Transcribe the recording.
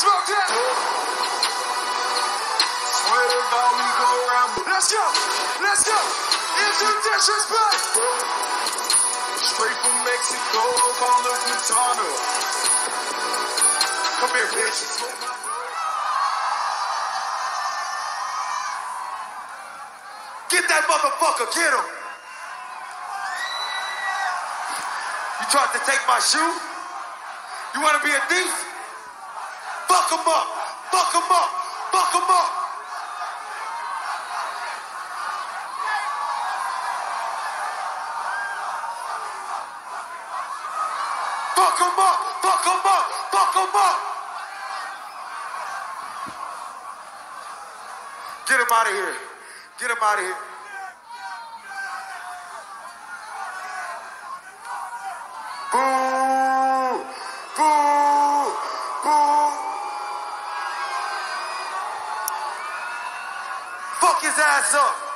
Smoke that. Swear to we go around. Let's go. Let's go. Into disrespect. Straight from Mexico, her Quintana. Come here, bitch. Get that motherfucker, get him. You tried to take my shoe? You want to be a thief? Fuck him up. Fuck him up. Fuck him up. Fuck him up. Fuck him up. Fuck him up. Get him out of here. Get him out of here. Boo! Boo! Boo! His ass up.